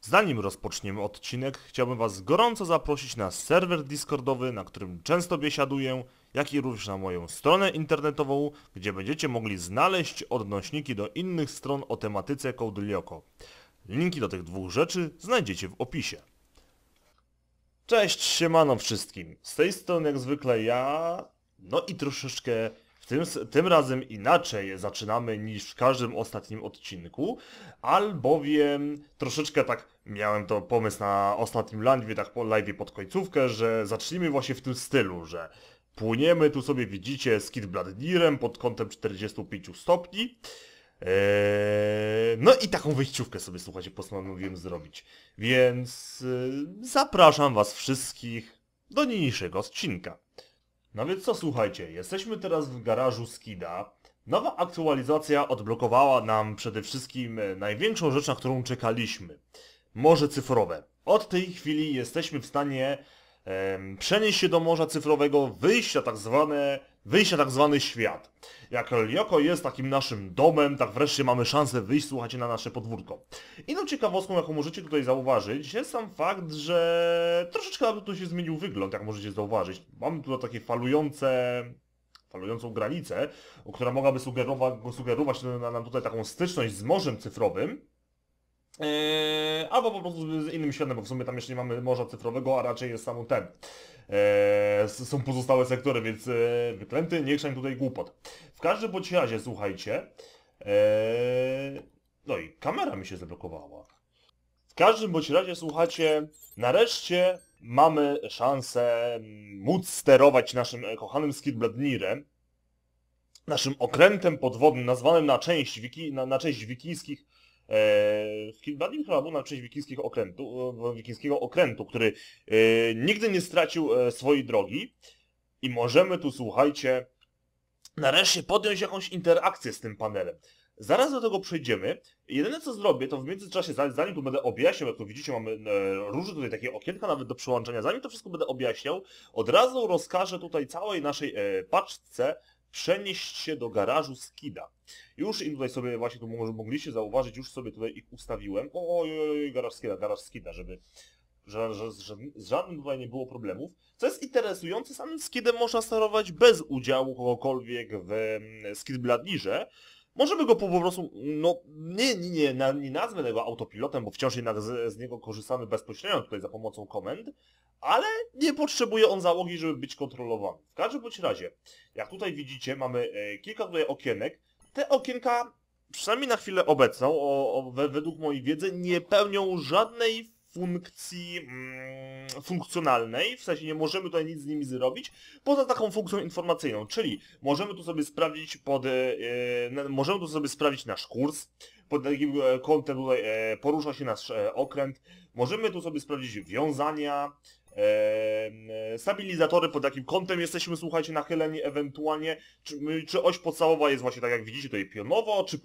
Zanim rozpoczniemy odcinek, chciałbym Was gorąco zaprosić na serwer Discordowy, na którym często biesiaduję, jak i również na moją stronę internetową, gdzie będziecie mogli znaleźć odnośniki do innych stron o tematyce Code Lyoko. Linki do tych dwóch rzeczy znajdziecie w opisie. Cześć, siemano wszystkim. Z tej strony jak zwykle ja, no i troszeczkę tym, tym razem inaczej zaczynamy niż w każdym ostatnim odcinku, albowiem troszeczkę tak miałem to pomysł na ostatnim live, tak po live pod końcówkę, że zacznijmy właśnie w tym stylu, że płyniemy tu sobie widzicie z Kid Blooddirem pod kątem 45 stopni, Eee, no i taką wyjściówkę sobie, słuchajcie, postanowiłem zrobić. Więc e, zapraszam was wszystkich do niniejszego odcinka. No więc co, słuchajcie, jesteśmy teraz w garażu Skida. Nowa aktualizacja odblokowała nam przede wszystkim e, największą rzecz, na którą czekaliśmy. Morze cyfrowe. Od tej chwili jesteśmy w stanie przenieść się do morza cyfrowego, wyjść na tak zwane, wyjść na tak zwany świat. Jak Lioko jest takim naszym domem, tak wreszcie mamy szansę wyjść, słuchajcie, na nasze podwórko. Inną ciekawostką, jaką możecie tutaj zauważyć, jest sam fakt, że troszeczkę tu się zmienił wygląd, jak możecie zauważyć. Mamy tutaj takie falujące falującą granicę, która mogłaby sugerować, sugerować nam tutaj taką styczność z morzem cyfrowym. Eee, albo po prostu z innym światem, bo w sumie tam jeszcze nie mamy morza cyfrowego, a raczej jest samo ten. S- są pozostałe sektory, więc e, wyklęty, nie chrzeń tutaj głupot. W każdym bądź razie, słuchajcie, eee, no i kamera mi się zablokowała. W każdym bądź razie, słuchajcie, nareszcie mamy szansę móc sterować naszym kochanym Skidbladnirem, naszym okrętem podwodnym, nazwanym na część, wiki, na, na część wikijskich e, Skidbladnir chyba był na część wikijskiego okrętu, e, wikijskiego okrętu, który e, nigdy nie stracił swojej drogi i możemy tu, słuchajcie, nareszcie podjąć jakąś interakcję z tym panelem. Zaraz do tego przejdziemy. Jedyne co zrobię, to w międzyczasie, za- zanim tu będę objaśniał, jak tu widzicie, mamy e, różne tutaj takie okienka nawet do przyłączenia, zanim to wszystko będę objaśniał, od razu rozkażę tutaj całej naszej e, paczce przenieść się do garażu Skida. Już im tutaj sobie, właśnie tu mogliście zauważyć, już sobie tutaj ich ustawiłem. Oj, oj, oj, garaż Skida, garaż Skida, żeby że, że, że z żadnym tutaj nie było problemów. Co jest interesujące, samym skidem można sterować bez udziału kogokolwiek w mm, skidbladnirze. Możemy go po, prostu, no nie, nie, nie, nie nazwę tego autopilotem, bo wciąż jednak z, z niego korzystamy bezpośrednio tutaj za pomocą komend, ale nie potrzebuje on załogi, żeby być kontrolowany. W każdym bądź razie, jak tutaj widzicie, mamy e, kilka tutaj okienek. Te okienka, przynajmniej na chwilę obecną, o, o, we, według mojej wiedzy, nie pełnią żadnej funkcji mm, funkcjonalnej, w sensie nie możemy tutaj nic z nimi zrobić, poza taką funkcją informacyjną, czyli możemy tu sobie sprawdzić pod, e, możemy tu sobie sprawdzić nasz kurs, pod takim e, kątem tutaj e, porusza się nasz okręt, możemy tu sobie sprawdzić wiązania, stabilizatory pod jakim kątem jesteśmy, słuchajcie, nachyleni ewentualnie, czy, czy oś podstawowa jest właśnie tak jak widzicie tutaj pionowo, czy,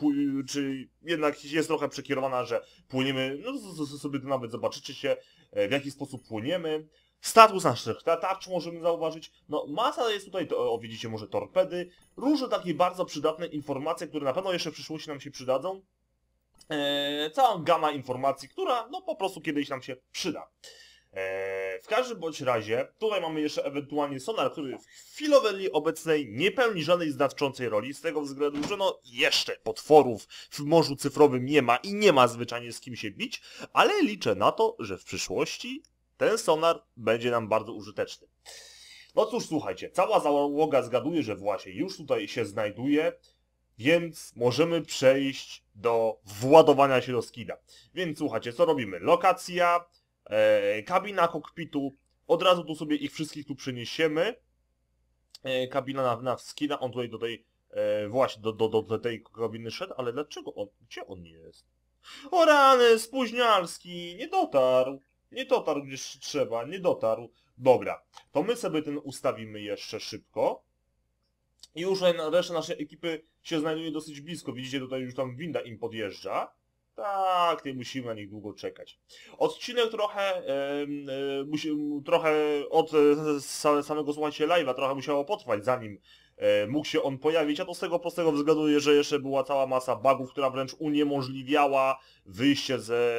czy jednak jest trochę przekierowana, że płyniemy, no sobie to nawet zobaczycie się, e, w jaki sposób płyniemy. Status naszych ta- tarcz możemy zauważyć. No masa jest tutaj, to, o widzicie może torpedy, różne takie bardzo przydatne informacje, które na pewno jeszcze w przyszłości nam się przydadzą. E, cała gama informacji, która no po prostu kiedyś nam się przyda. E, w każdym bądź razie, tutaj mamy jeszcze ewentualnie sonar, który w chwilowej obecnej nie pełni żadnej znaczącej roli, z tego względu, że no jeszcze potworów w morzu cyfrowym nie ma i nie ma zwyczajnie z kim się bić, ale liczę na to, że w przyszłości ten sonar będzie nam bardzo użyteczny. No cóż, słuchajcie, cała załoga zgaduje, że właśnie już tutaj się znajduje, więc możemy przejść do władowania się do skida. Więc słuchajcie, co robimy? Lokacja, e, kabina kokpitu, od razu tu sobie ich wszystkich tu przeniesiemy. E, kabina na, na skida, on tutaj do tej, e, właśnie do, do, do tej kabiny szedł, ale dlaczego on, gdzie on jest? O rany, spóźnialski, nie dotarł. Nie dotarł gdzieś trzeba, nie dotarł. Dobra, to my sobie ten ustawimy jeszcze szybko. I już reszta naszej ekipy się znajduje dosyć blisko. Widzicie, tutaj już tam winda im podjeżdża. Tak, nie musimy na nich długo czekać. Odcinek trochę, em, e, musi, trochę od e, sa- samego słuchajcie live'a trochę musiało potrwać, zanim e, mógł się on pojawić, a to z tego prostego względu, że jeszcze była cała masa bugów, która wręcz uniemożliwiała wyjście ze,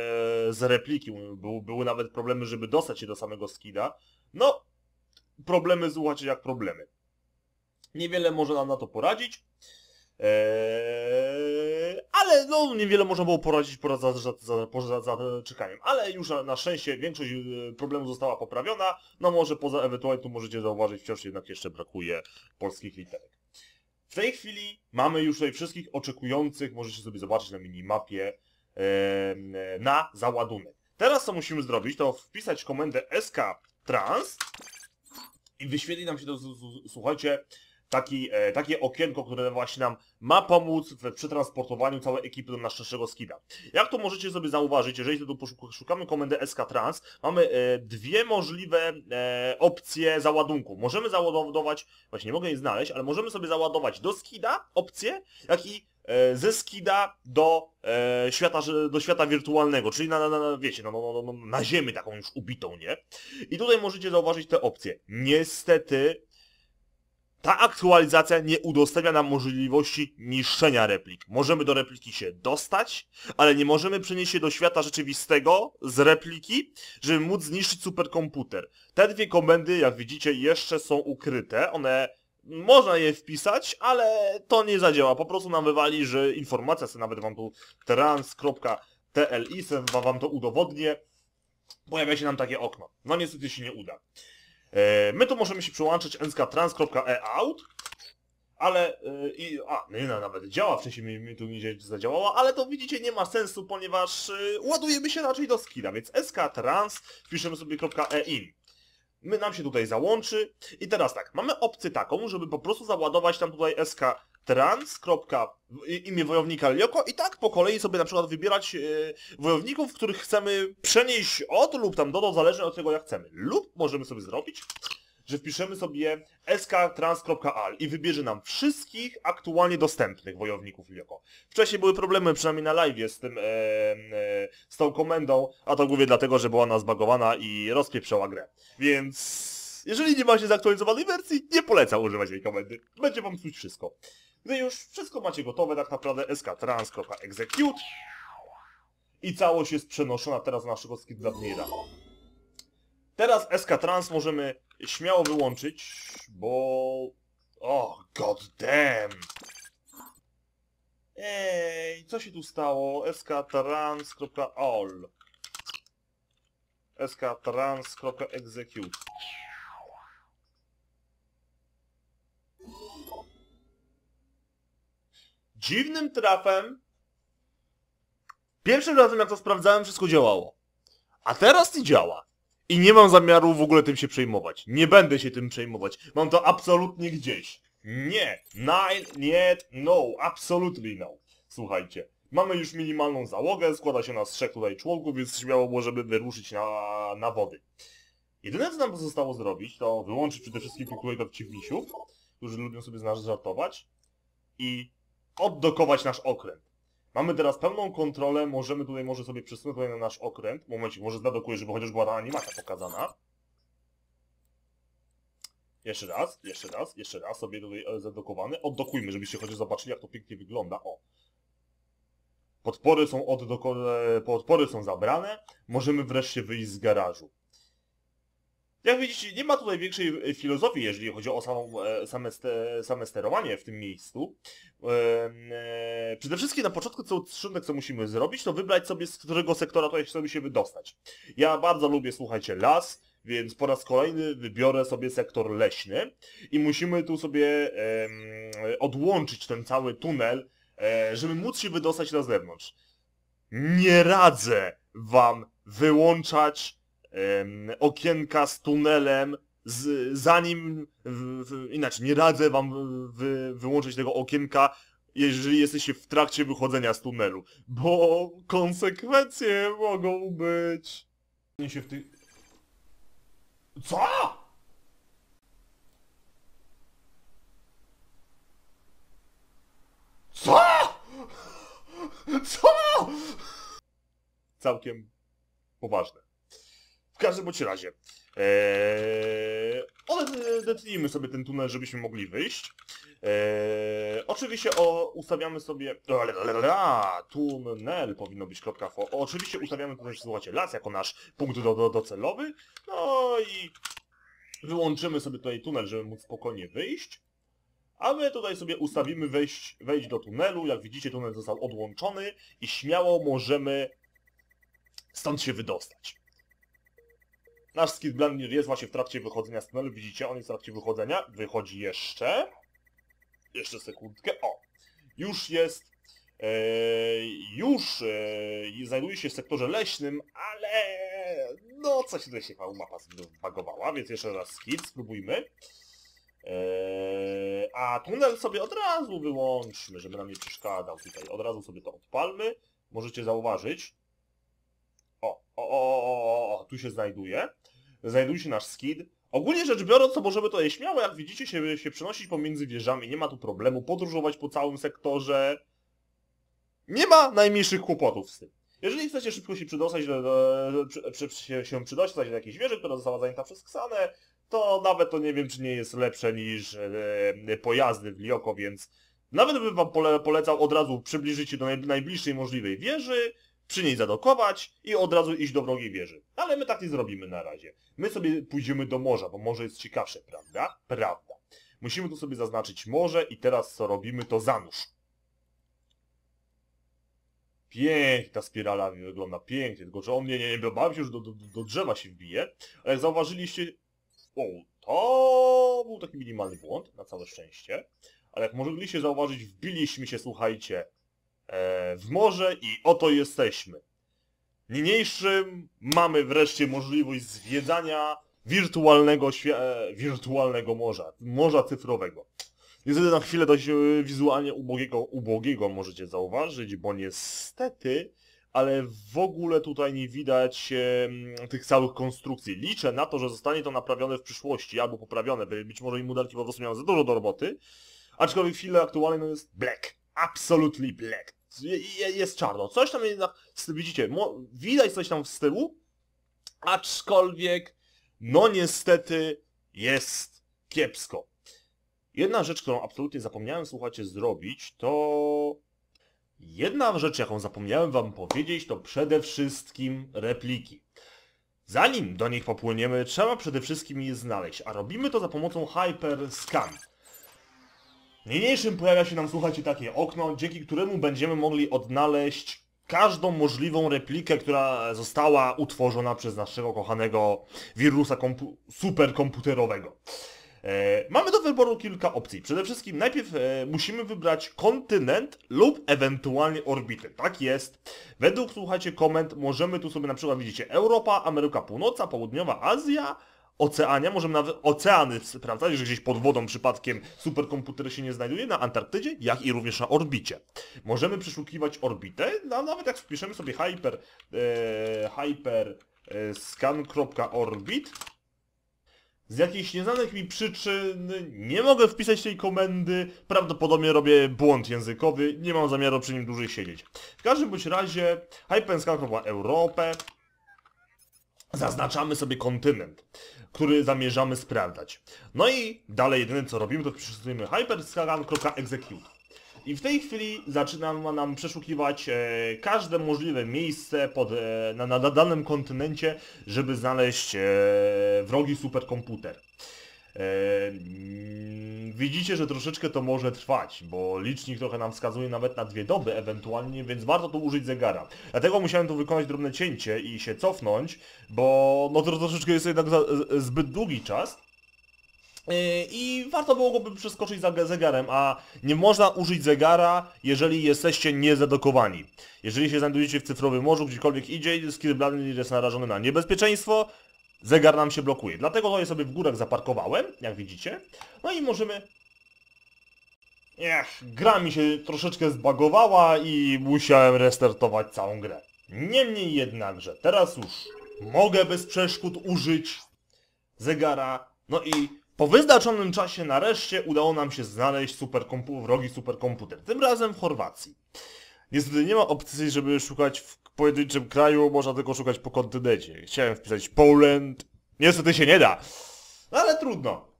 z repliki. Był, były nawet problemy, żeby dostać się do samego skida. No, problemy słuchajcie jak problemy. Niewiele może nam na to poradzić. Eee, ale no niewiele można było poradzić poza, za, za, poza za czekaniem. Ale już na, na szczęście większość e, problemów została poprawiona. No może poza ewentualnie tu możecie zauważyć, wciąż jednak jeszcze brakuje polskich literek. W tej chwili mamy już tutaj wszystkich oczekujących, możecie sobie zobaczyć na minimapie, e, na załadunek. Teraz co musimy zrobić, to wpisać komendę sktrans i wyświetli nam się to, słuchajcie, taki, e, takie okienko, które właśnie nam ma pomóc w przetransportowaniu całej ekipy do naszego skida. Jak to możecie sobie zauważyć, jeżeli tu szukamy komendy sktrans, mamy e, dwie możliwe e, opcje załadunku. Możemy załadować, właśnie nie mogę jej znaleźć, ale możemy sobie załadować do skida opcję, jak i e, ze skida do, e, świata, do świata wirtualnego, czyli na, na, na wiecie, no, no, no, no, na ziemi taką już ubitą, nie? I tutaj możecie zauważyć te opcje. Niestety ta aktualizacja nie udostępnia nam możliwości niszczenia replik. Możemy do repliki się dostać, ale nie możemy przenieść się do świata rzeczywistego z repliki, żeby móc zniszczyć superkomputer. Te dwie komendy, jak widzicie, jeszcze są ukryte. One można je wpisać, ale to nie zadziała. Po prostu nam wywali, że informacja, sobie nawet wam tu trans.tli, wam to udowodnię, pojawia się nam takie okno. No niestety się nie uda. E, my tu możemy się przyłączyć nsktrans.eout, ale e, i, a, nie no, nawet działa, wcześniej mi, mi tu nie zadziałała, ale to widzicie nie ma sensu, ponieważ y, ładujemy się raczej do skida, więc sktrans piszemy sobie .ein. My nam się tutaj załączy i teraz tak, mamy opcję taką, żeby po prostu załadować tam tutaj sk trans. imię wojownika i tak po kolei sobie na przykład wybierać yy, wojowników, których chcemy przenieść od lub tam do, do zależnie od tego jak chcemy. Lub możemy sobie zrobić, że wpiszemy sobie sktrans.al i wybierze nam wszystkich aktualnie dostępnych wojowników Lioko. Wcześniej były problemy, przynajmniej na live z tym, e, z tą komendą, a to głównie dlatego, że była ona zbagowana i rozpieprzała grę. Więc jeżeli nie macie zaktualizowanej wersji, nie polecam używać tej komendy. Będzie wam psuć wszystko. Gdy już wszystko macie gotowe, tak naprawdę sktrans.execute i całość jest przenoszona teraz na naszego skidladnira. Teraz sktrans możemy śmiało wyłączyć, bo... Oh, god damn! Ej, co się tu stało? sktrans.all sktrans.execute Dziwnym trafem pierwszym razem jak to sprawdzałem wszystko działało. A teraz nie działa. I nie mam zamiaru w ogóle tym się przejmować. Nie będę się tym przejmować. Mam to absolutnie gdzieś. Nie. Nine, nie, no. Absolutely no. Słuchajcie. Mamy już minimalną załogę, składa się na trzech tutaj członków, więc śmiało możemy wyruszyć na, na wody. Jedyne co nam pozostało zrobić, to wyłączyć przede wszystkim tych tutaj przeciwmisiów, którzy lubią sobie z nas żartować i oddokować nasz okręt. Mamy teraz pełną kontrolę, możemy tutaj może sobie przesunąć tutaj na nasz okręt. Momencik, może zadokuję, żeby chociaż była ta animacja pokazana. Jeszcze raz, jeszcze raz, jeszcze raz sobie tutaj e, zadokowany. Oddokujmy, żebyście chociaż zobaczyli, jak to pięknie wygląda. O. Podpory są, oddoko- podpory są zabrane. Możemy wreszcie wyjść z garażu. Jak widzicie, nie ma tutaj większej e, filozofii, jeżeli chodzi o samą, e, same, same sterowanie w tym miejscu. E, przede wszystkim na początku co co musimy zrobić, to wybrać sobie z którego sektora tutaj chcemy się wydostać. Ja bardzo lubię, słuchajcie, las, więc po raz kolejny wybiorę sobie sektor leśny i musimy tu sobie odłączyć ten cały tunel, żeby móc się wydostać na zewnątrz. Nie radzę wam wyłączać okienka z tunelem, z, zanim, w, w, inaczej, nie radzę wam wy, wyłączyć tego okienka, jeżeli jesteście w trakcie wychodzenia z tunelu, bo konsekwencje mogą być... się w. Co?! Co?! Co?! Całkiem poważne. Każdym bądź razie. Eee, Odetnijmy sobie ten tunel, żebyśmy mogli wyjść. Eee, oczywiście o, ustawiamy sobie... Tunel powinno być kropka fo. Oczywiście ustawiamy tutaj, słuchajcie, las jako nasz punkt do, do, docelowy. No i wyłączymy sobie tutaj tunel, żeby móc spokojnie wyjść. A my tutaj sobie ustawimy wejść, wejść do tunelu. Jak widzicie, tunel został odłączony i śmiało możemy stąd się wydostać. Nasz Skid Blender jest właśnie w trakcie wychodzenia z tunelu. Widzicie, on jest w trakcie wychodzenia. Wychodzi jeszcze. Jeszcze sekundkę. O! Już jest. E, już e, znajduje się w sektorze leśnym, ale no coś tutaj się mapa zbagowała, więc jeszcze raz skid, spróbujmy. Eee, a tunel sobie od razu wyłączmy, żeby nam nie przeszkadzał tutaj. Od razu sobie to odpalmy. Możecie zauważyć. O, o, o, o, tu się znajduje. Znajduje się nasz skid. Ogólnie rzecz biorąc, to możemy tutaj śmiało, jak widzicie, się, się przenosić pomiędzy wieżami. Nie ma tu problemu. Podróżować po całym sektorze. Nie ma najmniejszych kłopotów z tym. Jeżeli chcecie szybko się przydostać do, do, do, się, się przydostać do jakiejś wieży, która została zajęta przez Ksanę, to nawet to nie wiem, czy nie jest lepsze niż e, pojazdy w Lioko, więc nawet bym wam pole, polecał od razu przybliżyć się do naj, najbliższej możliwej wieży, przy niej zadokować i od razu iść do wrogiej wieży. Ale my tak nie zrobimy na razie. My sobie pójdziemy do morza, bo morze jest ciekawsze, prawda? Prawda. Musimy tu sobie zaznaczyć morze i teraz co robimy, to zanurz. Pięknie ta spirala wygląda, pięknie, tylko że on nie, nie, nie, bawi się, że do, do, do drzewa się wbije. Ale jak zauważyliście, o, to był taki minimalny błąd, na całe szczęście. Ale jak mogliście zauważyć, wbiliśmy się, słuchajcie, w morze i oto jesteśmy. Niniejszym mamy wreszcie możliwość zwiedzania wirtualnego, e, wirtualnego morza, morza cyfrowego. Niestety na chwilę dość e, wizualnie ubogiego, ubogiego możecie zauważyć, bo niestety ale w ogóle tutaj nie widać e, tych całych konstrukcji. Liczę na to, że zostanie to naprawione w przyszłości, albo poprawione, być może i modelki po prostu miały za dużo do roboty, aczkolwiek w chwili aktualnej no jest black, absolutely black. Jest czarno. Coś tam jednak, widzicie, widać coś tam z tyłu, aczkolwiek, no niestety jest kiepsko. Jedna rzecz, którą absolutnie zapomniałem, słuchajcie, zrobić, to Jedna rzecz, jaką zapomniałem wam powiedzieć, to przede wszystkim repliki. Zanim do nich popłyniemy, trzeba przede wszystkim je znaleźć, a robimy to za pomocą Hyperscan. Niniejszym pojawia się nam, słuchajcie, takie okno, dzięki któremu będziemy mogli odnaleźć każdą możliwą replikę, która została utworzona przez naszego kochanego wirusa superkomputerowego. E, mamy do wyboru kilka opcji. Przede wszystkim najpierw e, musimy wybrać kontynent lub ewentualnie orbitę. Tak jest. Według, słuchajcie, komend możemy tu sobie na przykład, widzicie, Europa, Ameryka Północna, Południowa Azja, Oceania, możemy nawet oceany sprawdzać, że gdzieś pod wodą przypadkiem superkomputer się nie znajduje, na Antarktydzie, jak i również na orbicie. Możemy przeszukiwać orbitę, no, nawet jak wpiszemy sobie hyper, e, hyper e, scan.orbit, z jakichś nieznanych mi przyczyn nie mogę wpisać tej komendy, prawdopodobnie robię błąd językowy, nie mam zamiaru przy nim dłużej siedzieć. W każdym bądź razie hypenscan.europę Europę zaznaczamy sobie kontynent, który zamierzamy sprawdzać. No i dalej jedyne co robimy to wpisujemy hyperscan.execute. I w tej chwili zaczyna nam przeszukiwać e, każde możliwe miejsce pod, e, na, na danym kontynencie, żeby znaleźć e, wrogi superkomputer. E, widzicie, że troszeczkę to może trwać, bo licznik trochę nam wskazuje nawet na dwie doby ewentualnie, więc warto tu użyć zegara. Dlatego musiałem tu wykonać drobne cięcie i się cofnąć, bo no to troszeczkę jest jednak za, zbyt długi czas. Yy, I warto byłoby przeskoczyć za zegarem, a nie można użyć zegara, jeżeli jesteście niezadokowani. Jeżeli się znajdujecie w cyfrowym morzu, gdziekolwiek idzie, skillbladder jest narażony na niebezpieczeństwo, zegar nam się blokuje. Dlatego to je sobie w górach zaparkowałem, jak widzicie. No i możemy... Ech, gra mi się troszeczkę zbagowała i musiałem restartować całą grę. Niemniej jednakże, teraz już mogę bez przeszkód użyć zegara, no i po wyznaczonym czasie nareszcie udało nam się znaleźć superkompu wrogi superkomputer, tym razem w Chorwacji. Niestety nie ma opcji, żeby szukać w pojedynczym kraju, można tylko szukać po kontynencie. Chciałem wpisać Poland, niestety się nie da. No ale trudno.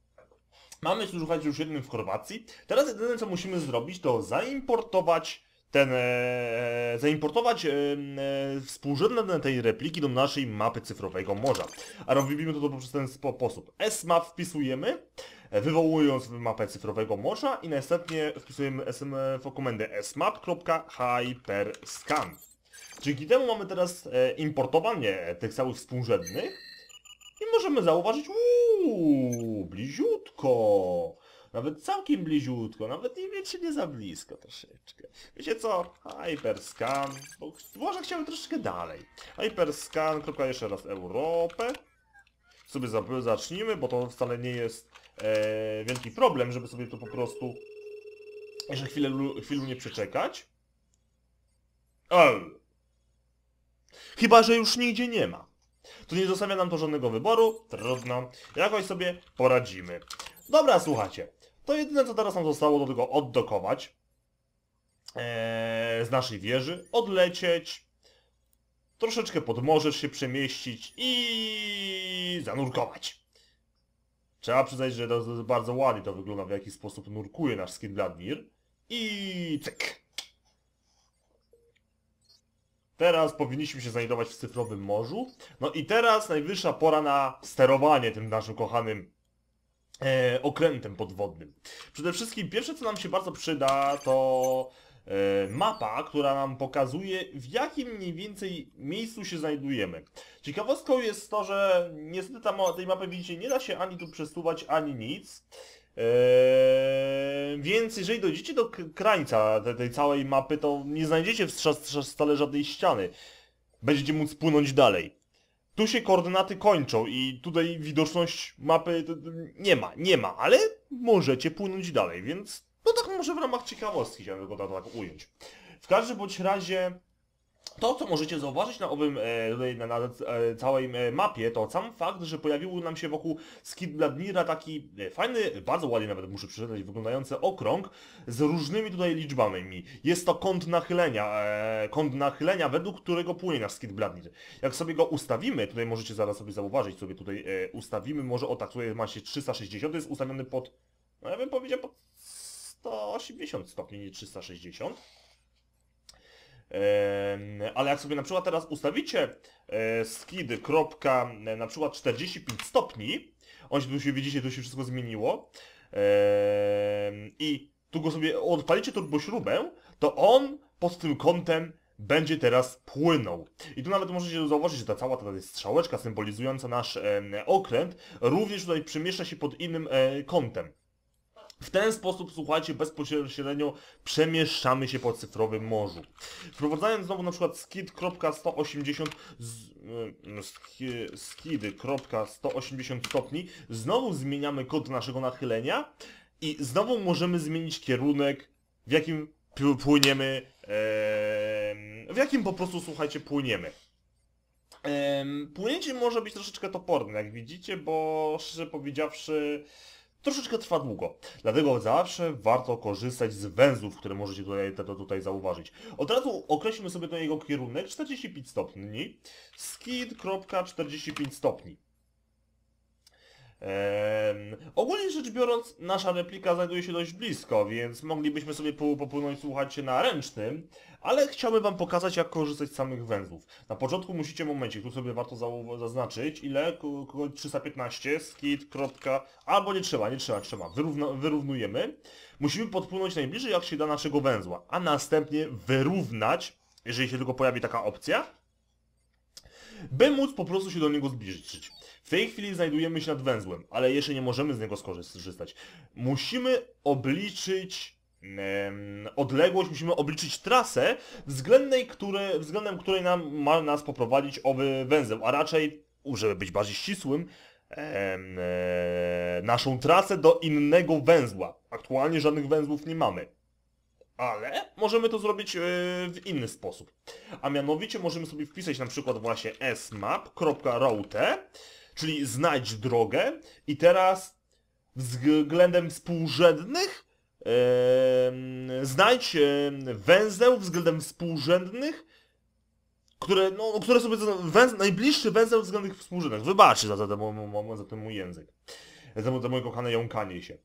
Mamy, słuchajcie, już jednym w Chorwacji. Teraz jedyne, co musimy zrobić, to zaimportować ten, e, zaimportować e, e, współrzędne tej repliki do naszej mapy cyfrowego morza. A robimy to poprzez ten sposób. smap wpisujemy, e, wywołując mapę cyfrowego morza i następnie wpisujemy smf komendę smap.hyperscan. Dzięki temu mamy teraz e, importowanie tych całych współrzędnych i możemy zauważyć, uuu, bliziutko. Nawet całkiem bliziutko, nawet nie wiecie, nie za blisko troszeczkę. Wiecie co? Hyperscan, bo może chciałem troszeczkę dalej. Hyperscan, kropka jeszcze raz Europę. Sobie za- zacznijmy, bo to wcale nie jest e, wielki problem, żeby sobie to po prostu jeszcze chwilę, chwilę nie przeczekać. O! Chyba, że już nigdzie nie ma. To nie zostawia nam to żadnego wyboru, trudno. Jakoś sobie poradzimy. Dobra, słuchajcie. To jedyne co teraz nam zostało do tego oddokować eee, z naszej wieży, odlecieć, troszeczkę pod morze się przemieścić i zanurkować. Trzeba przyznać, że to, to bardzo ładnie to wygląda, w jaki sposób nurkuje nasz Skid Vladimir. I cyk. Teraz powinniśmy się znajdować w cyfrowym morzu. No i teraz najwyższa pora na sterowanie tym naszym kochanym e, okrętem podwodnym. Przede wszystkim pierwsze co nam się bardzo przyda to e, mapa, która nam pokazuje w jakim mniej więcej miejscu się znajdujemy. Ciekawostką jest to, że niestety tam, tej mapy widzicie nie da się ani tu przesuwać, ani nic. Eee, więc jeżeli dojdziecie do krańca tej, tej całej mapy, to nie znajdziecie wstrza- stale żadnej ściany. Będziecie móc płynąć dalej. Tu się koordynaty kończą i tutaj widoczność mapy nie ma, nie ma, ale możecie płynąć dalej, więc no tak może w ramach ciekawostki chciałem tylko tak ująć. W każdym bądź razie to, co możecie zauważyć na owym, e, tutaj na, na e, całej e, mapie, to sam fakt, że pojawił nam się wokół Skid Bladnira taki fajny, bardzo ładnie nawet muszę przeczytać, wyglądający okrąg z różnymi tutaj liczbami. Jest to kąt nachylenia, kąt nachylenia, według którego płynie nasz Skid Bladnir. Jak sobie go ustawimy, tutaj możecie zaraz sobie zauważyć, sobie tutaj ustawimy, może o tak, tutaj macie 360, jest ustawiony pod, no ja bym powiedział pod 180 stopni, nie 360. Ale jak sobie na przykład teraz ustawicie e, skid kropka, e, na przykład 45 stopni, on się tu się widzicie, tu się wszystko zmieniło i tu go sobie odpalicie turbośrubę, to on pod tym kątem będzie teraz płynął. I tu nawet możecie zauważyć, że ta cała ta strzałeczka symbolizująca nasz okręt również tutaj przemieszcza się pod innym e, kątem. W ten sposób, słuchajcie, bezpośrednio przemieszczamy się po cyfrowym morzu. Wprowadzając znowu na przykład skid.180 z, ski- skidy.180 stopni, znowu zmieniamy kod naszego nachylenia i znowu możemy zmienić kierunek, w jakim pł- płyniemy, em, w jakim po prostu, słuchajcie, płyniemy. Em, Płynięcie może być troszeczkę toporne, jak widzicie, bo szczerze powiedziawszy, troszeczkę trwa długo. Dlatego zawsze warto korzystać z węzłów, które możecie tutaj, to, to tutaj zauważyć. Od razu określmy sobie ten jego kierunek 45 stopni. Skid.45 stopni. Ogólnie rzecz biorąc, nasza replika znajduje się dość blisko, więc moglibyśmy sobie po- popłynąć, słuchajcie, na ręcznym, ale chciałbym wam pokazać, jak korzystać z samych węzłów. Na początku musicie, momencie, tu sobie warto zaznaczyć, ile? Ko- ko- 315, skid, kropka, albo nie trzeba, nie trzeba, trzeba, Wyrówna, wyrównujemy. Musimy podpłynąć najbliżej, jak się da naszego węzła, a następnie wyrównać, jeżeli się tylko pojawi taka opcja, by móc po prostu się do niego zbliżyć. W tej chwili znajdujemy się nad węzłem, ale jeszcze nie możemy z niego skorzystać. Musimy obliczyć odległość, musimy obliczyć trasę, względem której, względem której nam ma nas poprowadzić owy węzeł, a raczej, żeby być bardziej ścisłym, em, e, naszą trasę do innego węzła. Aktualnie żadnych węzłów nie mamy. Ale możemy to zrobić e, w inny sposób. A mianowicie możemy sobie wpisać na przykład właśnie smap.route, czyli znajdź drogę i teraz względem współrzędnych em, znajdź węzeł względem współrzędnych, które, no, które sobie węz, najbliższy węzeł względem współrzędnych. Wybaczcie za, za, mo- za ten mój język. za, za moje kochane jąkanie się.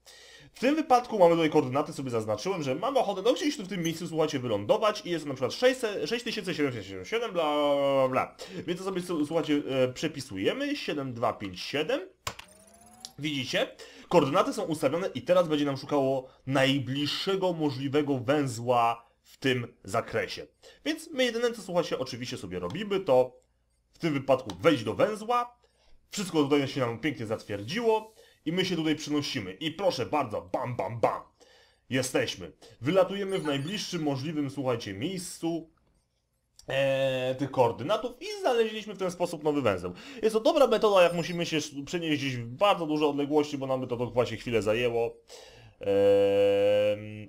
W tym wypadku mamy tutaj koordynaty, sobie zaznaczyłem, że mam ochotę no gdzieś tu w tym miejscu, słuchajcie, wylądować i jest to na przykład 600 6777, bla, bla, bla. Więc to sobie, słuchajcie, e, przepisujemy, 7257. Widzicie? Koordynaty są ustawione i teraz będzie nam szukało najbliższego możliwego węzła w tym zakresie. Więc my jedyne co słuchajcie oczywiście sobie robimy to w tym wypadku wejść do węzła. Wszystko tutaj się nam pięknie zatwierdziło i my się tutaj przenosimy. I proszę bardzo, bam bam bam. Jesteśmy. Wylatujemy w najbliższym możliwym, słuchajcie, miejscu e, tych koordynatów i znaleźliśmy w ten sposób nowy węzeł. Jest to dobra metoda, jak musimy się przenieść gdzieś w bardzo duże odległości, bo nam by to, to właśnie chwilę zajęło.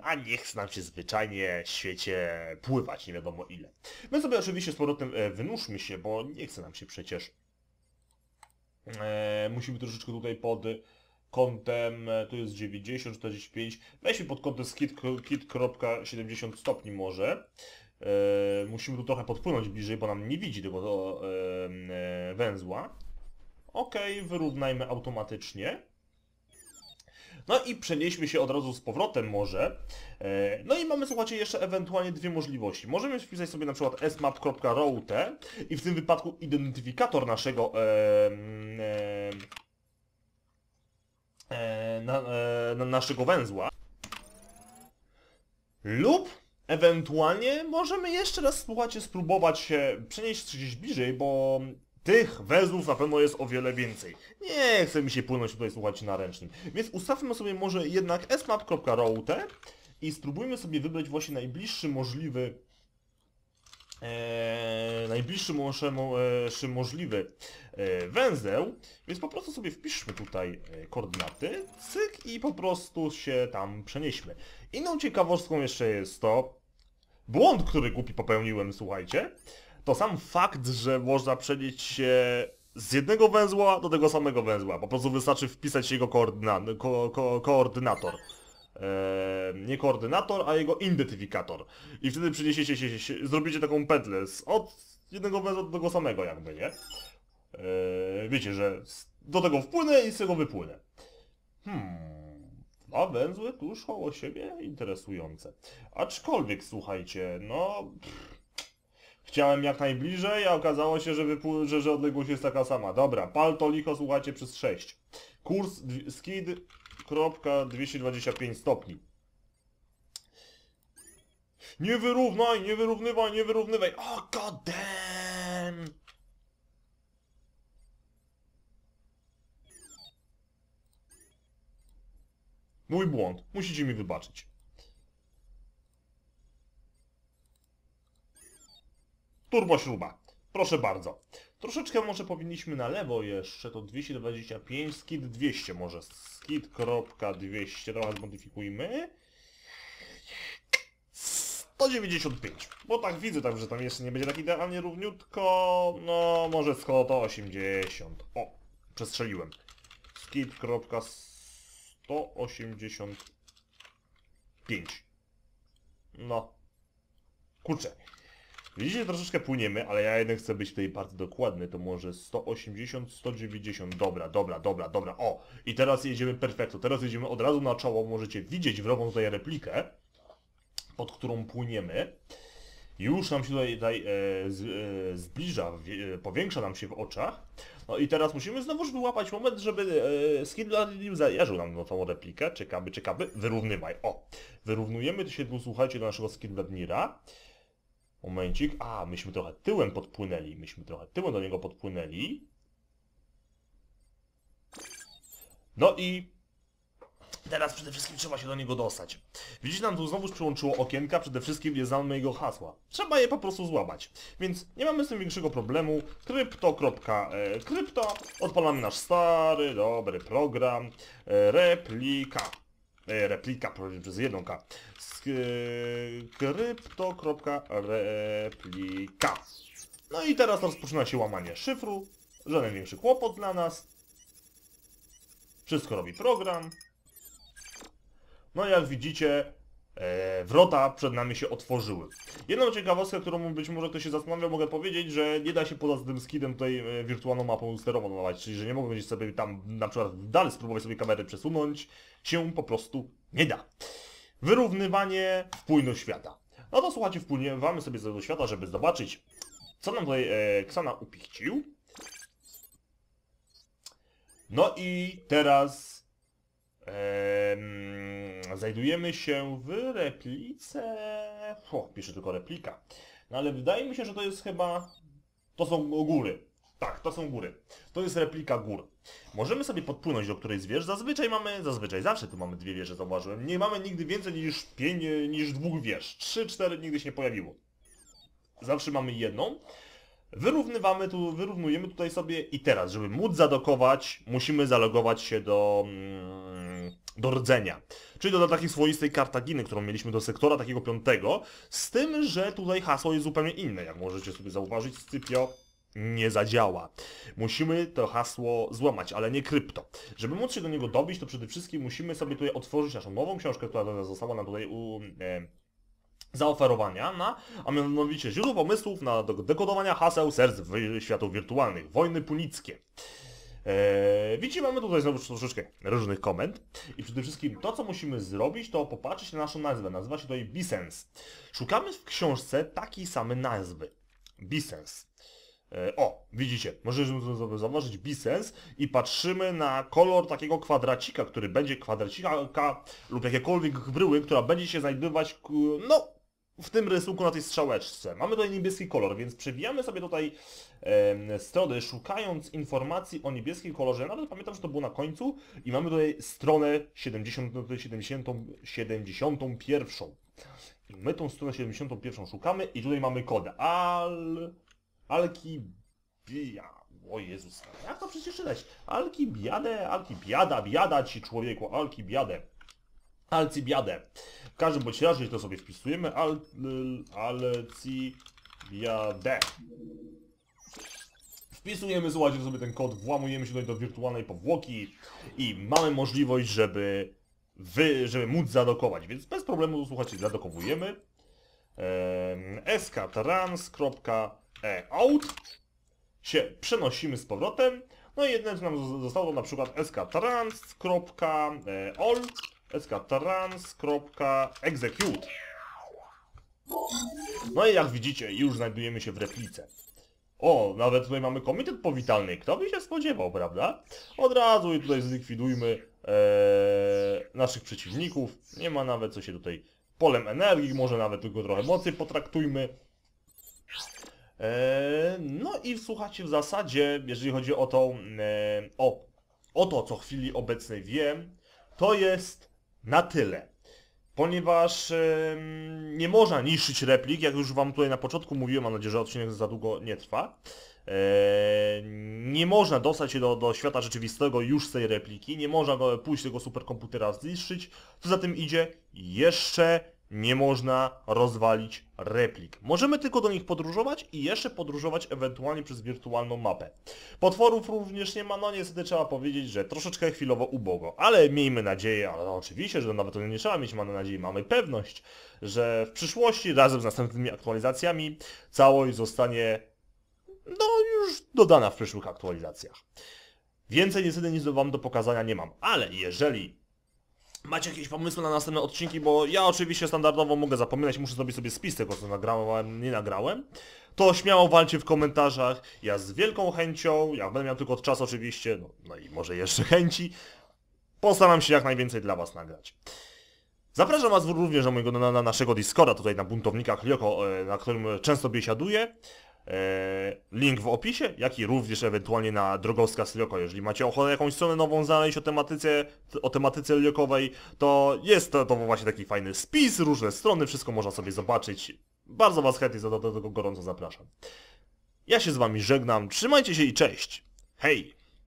A nie chce nam się zwyczajnie w świecie pływać, nie wiadomo ile. My sobie oczywiście z powrotem e, się, bo nie chce nam się przecież. E, musimy troszeczkę tutaj pod kątem, e, tu jest 90, 45, weźmy pod kątem kit.70 kit stopni może. E, musimy tu trochę podpłynąć bliżej, bo nam nie widzi tego to, e, węzła. Ok, wyrównajmy automatycznie. No i przenieśmy się od razu z powrotem może. E, no i mamy, słuchajcie, jeszcze ewentualnie dwie możliwości. Możemy wpisać sobie na przykład smap.route i w tym wypadku identyfikator naszego e, e, na, e, na naszego węzła. Lub ewentualnie możemy jeszcze raz, słuchajcie, spróbować się przenieść gdzieś bliżej, bo tych węzłów na pewno jest o wiele więcej. Nie chce mi się płynąć tutaj, słuchajcie, na ręcznym. Więc ustawmy sobie może jednak smap.route i spróbujmy sobie wybrać właśnie najbliższy możliwy e, najbliższy może, e, możliwy e, węzeł, więc po prostu sobie wpiszmy tutaj e, koordynaty, cyk i po prostu się tam przenieśmy. Inną ciekawostką jeszcze jest to błąd, który głupi popełniłem, słuchajcie, to sam fakt, że można przenieść się z jednego węzła do tego samego węzła. Po prostu wystarczy wpisać jego koordyna ko ko koordynator. Eee, nie koordynator, a jego identyfikator. I wtedy przeniesiecie się, się, zrobicie taką pętlę z, od jednego węzła do tego samego jakby, nie? Eee, wiecie, że do tego wpłynę i z tego wypłynę. Hmm, dwa węzły tuż koło siebie? Interesujące. Aczkolwiek, słuchajcie, no... Chciałem jak najbliżej, a okazało się, że, że, że odległość jest taka sama. Dobra, pal to licho, słuchajcie, przez 6. Kurs skid, 225 stopni. Nie wyrównaj, nie wyrównywaj, nie wyrównywaj. O, oh, god damn! Mój błąd. Musicie mi wybaczyć. Turbośruba. Proszę bardzo. Troszeczkę może powinniśmy na lewo jeszcze, to 225, skid 200 może, skid.200, trochę zmodyfikujmy. 195, bo tak widzę tak, że tam jeszcze nie będzie tak idealnie równiutko, no może 180, o, przestrzeliłem. Skid.185. No. Kurczę, Widzicie, troszeczkę płyniemy, ale ja jednak chcę być w tej partii dokładny, to może 180, 190, dobra, dobra, dobra, dobra, o! I teraz jedziemy perfekto, teraz jedziemy od razu na czoło, możecie widzieć wrogą tutaj replikę, pod którą płyniemy. Już nam się tutaj, tutaj e, z, e, zbliża, e, powiększa nam się w oczach. No i teraz musimy znowuż wyłapać moment, żeby e, Skidladin zajarzył nam na tą replikę. Czekamy, czekamy, wyrównywaj. O! Wyrównujemy się tu, słuchajcie, do naszego Skidladnira. Momencik. A, myśmy trochę tyłem podpłynęli. Myśmy trochę tyłem do niego podpłynęli. No i teraz przede wszystkim trzeba się do niego dostać. Widzicie, nam tu znowu przyłączyło okienka, przede wszystkim nie znamy jego hasła. Trzeba je po prostu złapać. Więc nie mamy z tym większego problemu. Krypto. E, krypto. Odpalamy nasz stary, dobry program. E, replika. E, replika przez jedną K. Krypto.replika. No i teraz rozpoczyna się łamanie szyfru. Żaden większy kłopot dla nas. Wszystko robi program. No jak widzicie, e, wrota przed nami się otworzyły. Jedną ciekawostkę, którą być może ktoś się zastanawiał, mogę powiedzieć, że nie da się poza tym skidem tutaj e, wirtualną mapą sterować, czyli że nie mogę będzie sobie tam na przykład dalej spróbować sobie kamery przesunąć, się po prostu nie da. Wyrównywanie wpływu świata. No to słuchajcie, wpływamy sobie do świata, żeby zobaczyć, co nam tutaj e, Ksana upichcił. No i teraz em, znajdujemy się w replice. O, pisze tylko replika. No ale wydaje mi się, że to jest chyba... To są góry. Tak, to są góry. To jest replika gór. Możemy sobie podpłynąć do którejś z wież. Zazwyczaj mamy, zazwyczaj zawsze tu mamy dwie wieże, zauważyłem. Nie mamy nigdy więcej niż pięć, niż dwóch wież. Trzy, cztery nigdy się nie pojawiło. Zawsze mamy jedną. Wyrównywamy tu, wyrównujemy tutaj sobie i teraz, żeby móc zadokować, musimy zalogować się do, mm, do rdzenia. Czyli do, takiej swoistej Kartaginy, którą mieliśmy do sektora takiego piątego, z tym, że tutaj hasło jest zupełnie inne. Jak możecie sobie zauważyć, Scypio nie zadziała. Musimy to hasło złamać, ale nie krypto. Żeby móc się do niego dobić, to przede wszystkim musimy sobie tutaj otworzyć naszą nową książkę, która została nam tutaj u, e, zaoferowania na, a mianowicie źródło pomysłów na do dekodowania haseł serc w światów wirtualnych, wojny punickie. Eee, mamy tutaj znowu troszeczkę różnych komend i przede wszystkim to, co musimy zrobić, to popatrzeć na naszą nazwę. Nazywa się tutaj Bisens. Szukamy w książce takiej samej nazwy. Bisens. E, o, widzicie, możemy zauważyć bisens i patrzymy na kolor takiego kwadracika, który będzie kwadracika lub jakiekolwiek bryły, która będzie się znajdować, no, w tym rysunku na tej strzałeczce. Mamy tutaj niebieski kolor, więc przewijamy sobie tutaj e, strony, szukając informacji o niebieskim kolorze. Nawet pamiętam, że to było na końcu i mamy tutaj stronę 70, 70, 71. I my tą stronę 71 szukamy i tutaj mamy kod al... Alkibia... O Jezus, jak to przecież czytać? Alkibiadę, Alkibiada, biada ci człowieku, Alkibiadę. Alcibiadę. W każdym bądź razie to sobie wpisujemy. Al, Alcibiadę. Wpisujemy, słuchajcie, sobie ten kod, włamujemy się tutaj do wirtualnej powłoki i mamy możliwość, żeby wy, żeby móc zadokować, więc bez problemu, słuchajcie, zadokowujemy. Ehm, skatrans.out się przenosimy z powrotem. No i jednym nam zostało na przykład skatrans.all sktrans.execute No i jak widzicie, już znajdujemy się w replice. O, nawet tutaj mamy komitet powitalny. Kto by się spodziewał, prawda? Od razu i tutaj zlikwidujmy ee, naszych przeciwników. Nie ma nawet co się tutaj polem energii, może nawet tylko trochę mocy potraktujmy. E, no i słuchajcie, w zasadzie, jeżeli chodzi o tą, e, o, o to, co w chwili obecnej wiem, to jest na tyle. Ponieważ nie można niszczyć replik, jak już wam tutaj na początku mówiłem, mam nadzieję, że odcinek za długo nie trwa. E, nie można dostać się do, do świata rzeczywistego już z tej repliki, nie można pójść tego superkomputera zniszczyć. Co za tym idzie, jeszcze nie można rozwalić replik. Możemy tylko do nich podróżować i jeszcze podróżować ewentualnie przez wirtualną mapę. Potworów również nie ma, no niestety trzeba powiedzieć, że troszeczkę chwilowo ubogo, ale miejmy nadzieję, ale no oczywiście, że nawet nie trzeba mieć mamy nadzieję, mamy pewność, że w przyszłości razem z następnymi aktualizacjami całość zostanie no już dodana w przyszłych aktualizacjach. Więcej niestety nic wam do pokazania nie mam, ale jeżeli Macie jakieś pomysły na następne odcinki, bo ja oczywiście standardowo mogę zapominać, muszę zrobić sobie spis tego, co nagrałem, nie nagrałem. To śmiało walcie w komentarzach, ja z wielką chęcią, jak będę miał tylko czas oczywiście, no, no i może jeszcze chęci, postaram się jak najwięcej dla Was nagrać. Zapraszam Was również na, mojego, na, na naszego Discorda, tutaj na buntownikach Lioko, e, na którym często biesiaduję. E, link w opisie, jak i również ewentualnie na Drogowska Lioko. Jeżeli macie ochotę jakąś stronę nową znaleźć o tematyce, o tematyce liokowej, to jest to, to właśnie taki fajny spis, różne strony, wszystko można sobie zobaczyć. Bardzo Was chętnie do tego gorąco zapraszam. Ja się z Wami żegnam, trzymajcie się i cześć! Hej!